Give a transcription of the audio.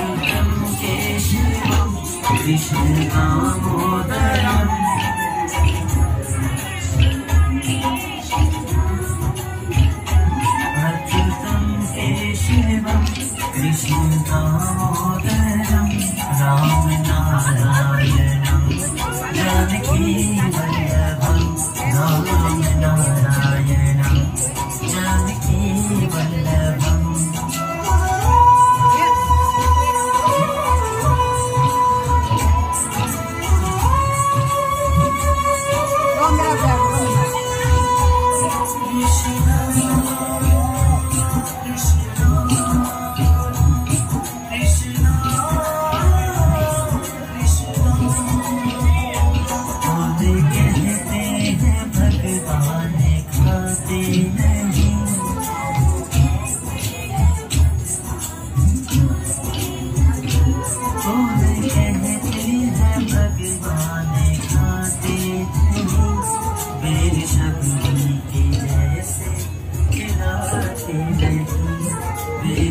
अचुतं केशिवं कृष्णतामोदरम् अत्युतं केशिवं विष्णुकादम् Ram